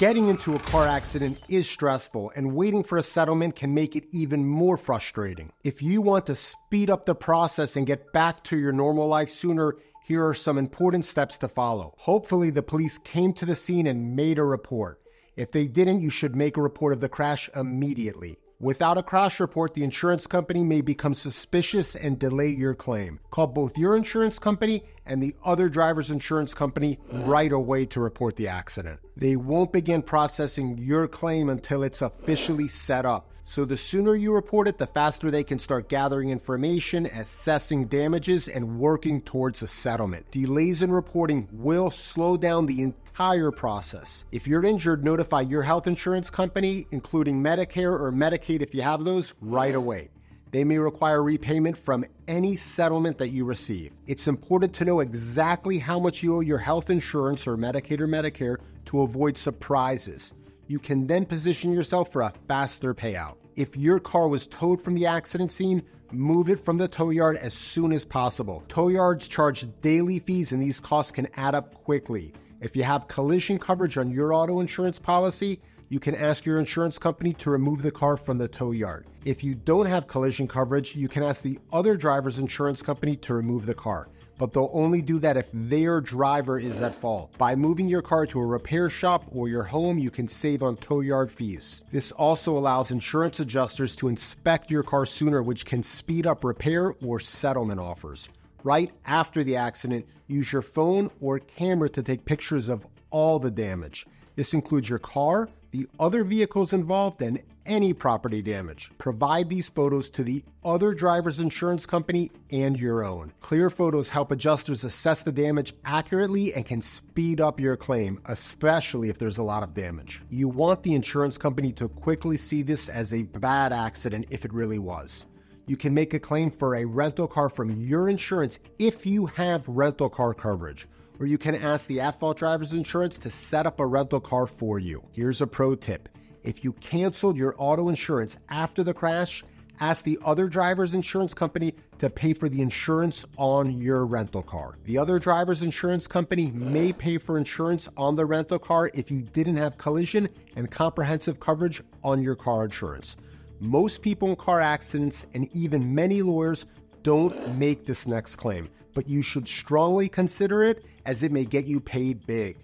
Getting into a car accident is stressful, and waiting for a settlement can make it even more frustrating. If you want to speed up the process and get back to your normal life sooner, here are some important steps to follow. Hopefully, the police came to the scene and made a report. If they didn't, you should make a report of the crash immediately. Without a crash report, the insurance company may become suspicious and delay your claim. Call both your insurance company and the other driver's insurance company right away to report the accident. They won't begin processing your claim until it's officially set up. So the sooner you report it, the faster they can start gathering information, assessing damages, and working towards a settlement. Delays in reporting will slow down the entire process. If you're injured, notify your health insurance company, including Medicare or Medicaid if you have those, right away. They may require repayment from any settlement that you receive. It's important to know exactly how much you owe your health insurance or Medicaid or Medicare to avoid surprises you can then position yourself for a faster payout. If your car was towed from the accident scene, move it from the tow yard as soon as possible. Tow yards charge daily fees and these costs can add up quickly. If you have collision coverage on your auto insurance policy, you can ask your insurance company to remove the car from the tow yard. If you don't have collision coverage, you can ask the other driver's insurance company to remove the car but they'll only do that if their driver is at fault. By moving your car to a repair shop or your home, you can save on tow yard fees. This also allows insurance adjusters to inspect your car sooner, which can speed up repair or settlement offers. Right after the accident, use your phone or camera to take pictures of all the damage. This includes your car, the other vehicles involved, and any property damage. Provide these photos to the other driver's insurance company and your own. Clear photos help adjusters assess the damage accurately and can speed up your claim, especially if there's a lot of damage. You want the insurance company to quickly see this as a bad accident if it really was. You can make a claim for a rental car from your insurance if you have rental car coverage or you can ask the at fault driver's insurance to set up a rental car for you. Here's a pro tip if you canceled your auto insurance after the crash, ask the other driver's insurance company to pay for the insurance on your rental car. The other driver's insurance company may pay for insurance on the rental car if you didn't have collision and comprehensive coverage on your car insurance. Most people in car accidents and even many lawyers don't make this next claim, but you should strongly consider it as it may get you paid big.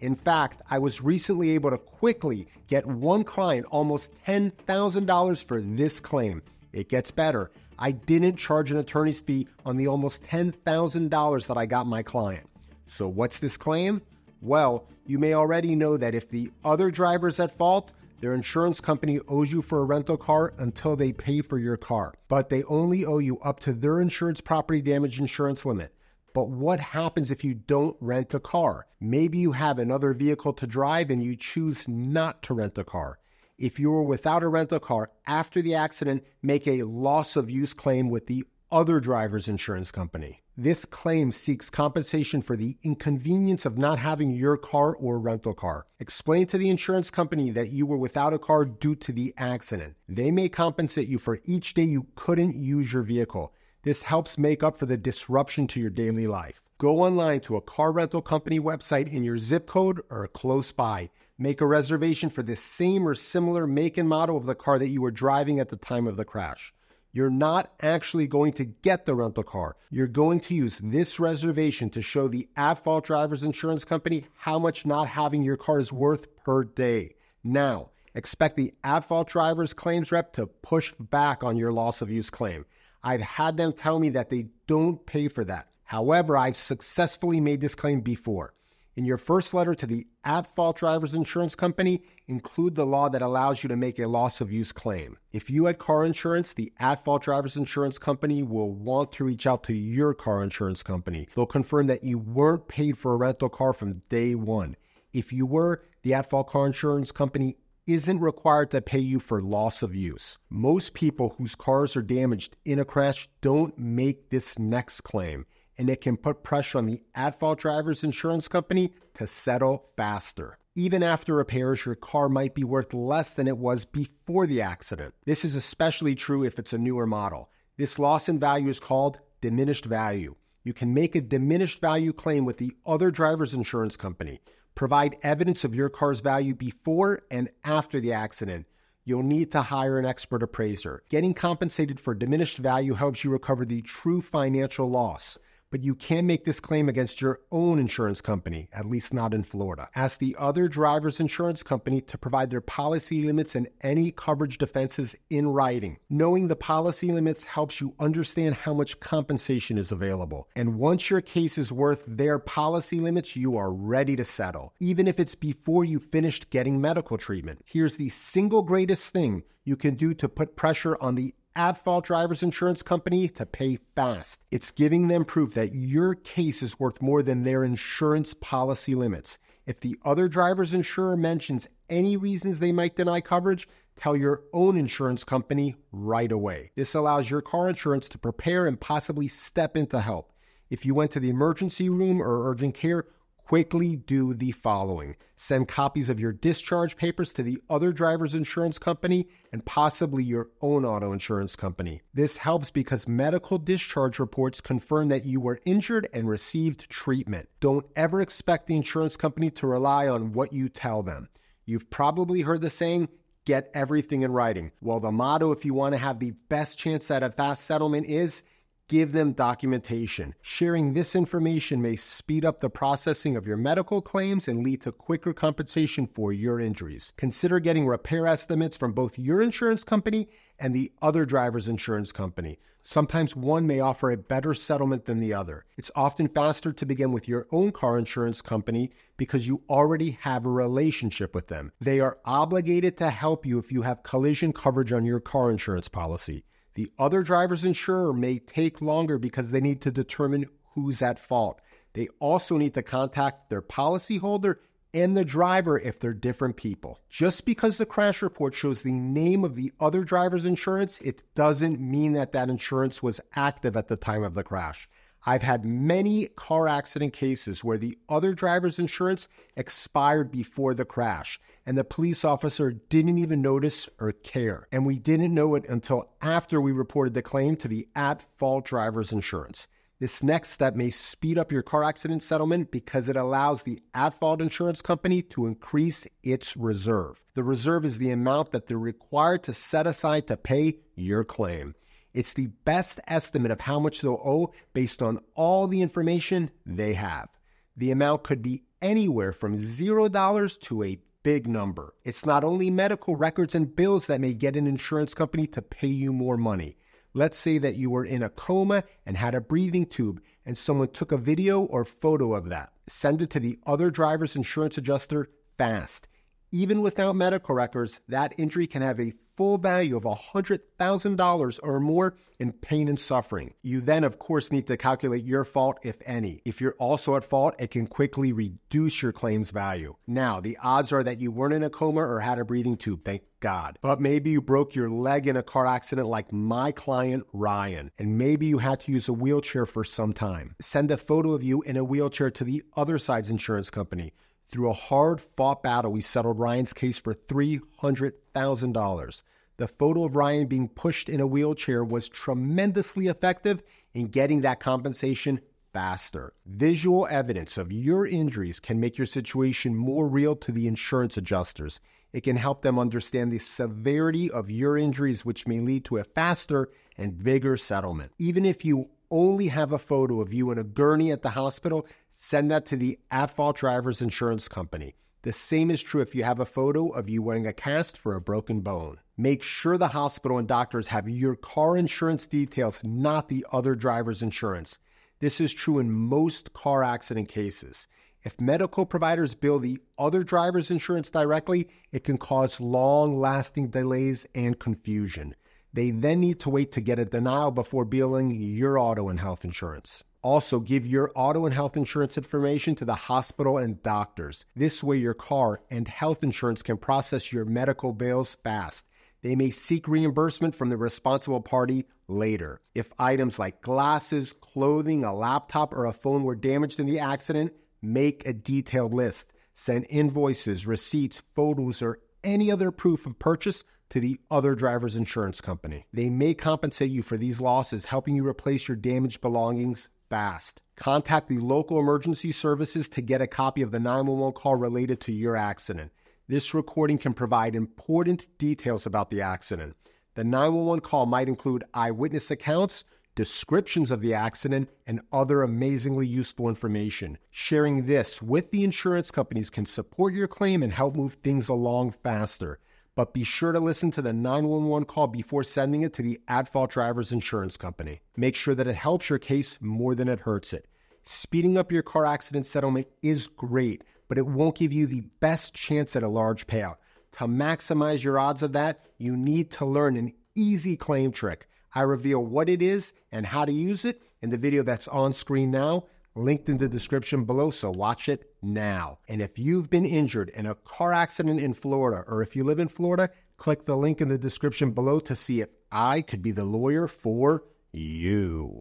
In fact, I was recently able to quickly get one client almost $10,000 for this claim. It gets better. I didn't charge an attorney's fee on the almost $10,000 that I got my client. So, what's this claim? Well, you may already know that if the other driver's at fault, their insurance company owes you for a rental car until they pay for your car, but they only owe you up to their insurance property damage insurance limit. But what happens if you don't rent a car? Maybe you have another vehicle to drive and you choose not to rent a car. If you were without a rental car after the accident, make a loss of use claim with the other driver's insurance company. This claim seeks compensation for the inconvenience of not having your car or rental car. Explain to the insurance company that you were without a car due to the accident. They may compensate you for each day you couldn't use your vehicle. This helps make up for the disruption to your daily life. Go online to a car rental company website in your zip code or close by. Make a reservation for the same or similar make and model of the car that you were driving at the time of the crash. You're not actually going to get the rental car. You're going to use this reservation to show the at fault driver's insurance company how much not having your car is worth per day. Now, expect the at fault driver's claims rep to push back on your loss of use claim. I've had them tell me that they don't pay for that. However, I've successfully made this claim before. In your first letter to the at fault driver's insurance company, include the law that allows you to make a loss of use claim. If you had car insurance, the at fault driver's insurance company will want to reach out to your car insurance company. They'll confirm that you weren't paid for a rental car from day one. If you were, the at fault car insurance company isn't required to pay you for loss of use. Most people whose cars are damaged in a crash don't make this next claim, and it can put pressure on the at fault driver's insurance company to settle faster. Even after repairs, your car might be worth less than it was before the accident. This is especially true if it's a newer model. This loss in value is called diminished value. You can make a diminished value claim with the other driver's insurance company. Provide evidence of your car's value before and after the accident. You'll need to hire an expert appraiser. Getting compensated for diminished value helps you recover the true financial loss but you can't make this claim against your own insurance company, at least not in Florida. Ask the other driver's insurance company to provide their policy limits and any coverage defenses in writing. Knowing the policy limits helps you understand how much compensation is available. And once your case is worth their policy limits, you are ready to settle, even if it's before you finished getting medical treatment. Here's the single greatest thing you can do to put pressure on the at fault driver's insurance company to pay fast. It's giving them proof that your case is worth more than their insurance policy limits. If the other driver's insurer mentions any reasons they might deny coverage, tell your own insurance company right away. This allows your car insurance to prepare and possibly step in to help. If you went to the emergency room or urgent care, quickly do the following send copies of your discharge papers to the other driver's insurance company and possibly your own auto insurance company. This helps because medical discharge reports confirm that you were injured and received treatment. Don't ever expect the insurance company to rely on what you tell them. You've probably heard the saying, get everything in writing. Well, the motto, if you want to have the best chance at a fast settlement, is give them documentation. Sharing this information may speed up the processing of your medical claims and lead to quicker compensation for your injuries. Consider getting repair estimates from both your insurance company and the other driver's insurance company. Sometimes one may offer a better settlement than the other. It's often faster to begin with your own car insurance company because you already have a relationship with them. They are obligated to help you if you have collision coverage on your car insurance policy. The other driver's insurer may take longer because they need to determine who's at fault. They also need to contact their policyholder and the driver if they're different people. Just because the crash report shows the name of the other driver's insurance, it doesn't mean that that insurance was active at the time of the crash. I've had many car accident cases where the other driver's insurance expired before the crash, and the police officer didn't even notice or care. And we didn't know it until after we reported the claim to the at fault driver's insurance. This next step may speed up your car accident settlement because it allows the at fault insurance company to increase its reserve. The reserve is the amount that they're required to set aside to pay your claim. It's the best estimate of how much they'll owe based on all the information they have. The amount could be anywhere from $0 to a big number. It's not only medical records and bills that may get an insurance company to pay you more money. Let's say that you were in a coma and had a breathing tube, and someone took a video or photo of that. Send it to the other driver's insurance adjuster fast. Even without medical records, that injury can have a full value of $100,000 or more in pain and suffering. You then, of course, need to calculate your fault, if any. If you're also at fault, it can quickly reduce your claim's value. Now, the odds are that you weren't in a coma or had a breathing tube, thank God. But maybe you broke your leg in a car accident like my client Ryan, and maybe you had to use a wheelchair for some time. Send a photo of you in a wheelchair to the other side's insurance company. Through a hard fought battle, we settled Ryan's case for $300,000. The photo of Ryan being pushed in a wheelchair was tremendously effective in getting that compensation faster. Visual evidence of your injuries can make your situation more real to the insurance adjusters. It can help them understand the severity of your injuries, which may lead to a faster and bigger settlement. Even if you only have a photo of you in a gurney at the hospital, send that to the at fault driver's insurance company. The same is true if you have a photo of you wearing a cast for a broken bone. Make sure the hospital and doctors have your car insurance details, not the other driver's insurance. This is true in most car accident cases. If medical providers bill the other driver's insurance directly, it can cause long lasting delays and confusion. They then need to wait to get a denial before billing your auto and health insurance. Also, give your auto and health insurance information to the hospital and doctors. This way, your car and health insurance can process your medical bills fast. They may seek reimbursement from the responsible party later. If items like glasses, clothing, a laptop, or a phone were damaged in the accident, make a detailed list. Send invoices, receipts, photos, or any other proof of purchase to the other driver's insurance company. They may compensate you for these losses, helping you replace your damaged belongings fast. Contact the local emergency services to get a copy of the 911 call related to your accident. This recording can provide important details about the accident. The 911 call might include eyewitness accounts, descriptions of the accident, and other amazingly useful information. Sharing this with the insurance companies can support your claim and help move things along faster. But be sure to listen to the 911 call before sending it to the at fault driver's insurance company. Make sure that it helps your case more than it hurts it. Speeding up your car accident settlement is great, but it won't give you the best chance at a large payout. To maximize your odds of that, you need to learn an easy claim trick. I reveal what it is and how to use it in the video that's on screen now, linked in the description below, so watch it now. And if you've been injured in a car accident in Florida, or if you live in Florida, click the link in the description below to see if I could be the lawyer for you.